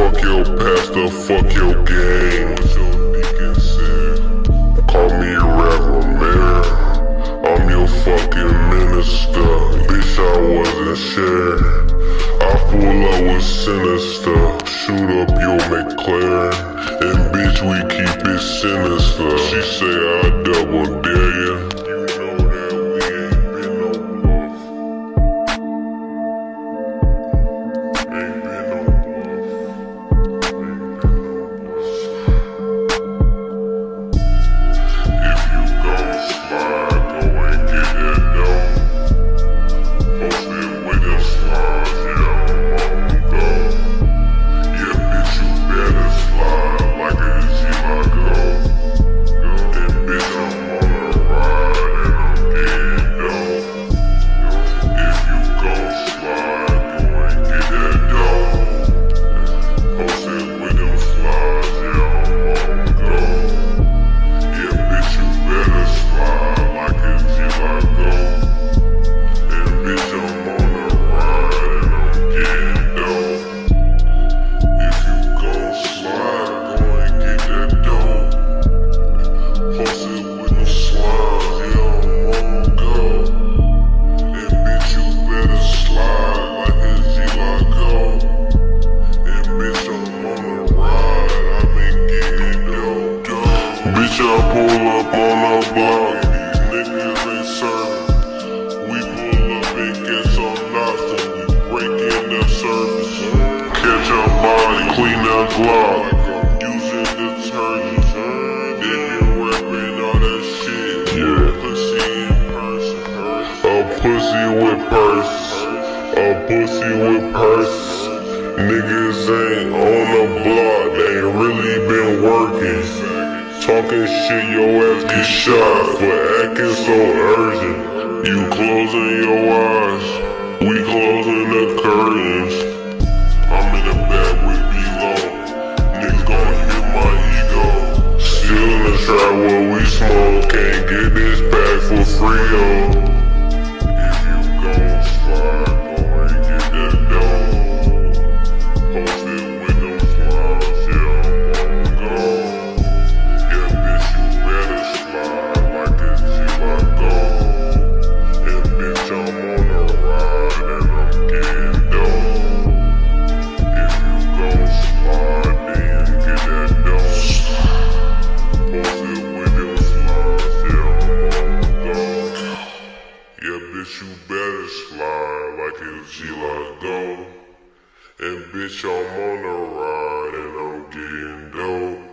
fuck your pastor, fuck your game. What's your beacon say? Call me rapper mayor. I'm your fucking minister. Bitch, I wasn't sure. I pull up with sinister. Shoot up your McLaren. And bitch, we keep it sinister. She say I double dare you. I pull up on the block. These niggas ain't serving. We pull up and get some knots and we breaking the surface. Catch a body, clean that Glock. Using detergent. They been rapping all that shit. Yeah. In person. A pussy with purse. A pussy with purse. Niggas ain't on the block, they ain't really been working. Talking shit, your ass get shot for acting so urgent. You closing your eyes, we closing the curtains. And bitch, I'm on the ride and I'm getting dope.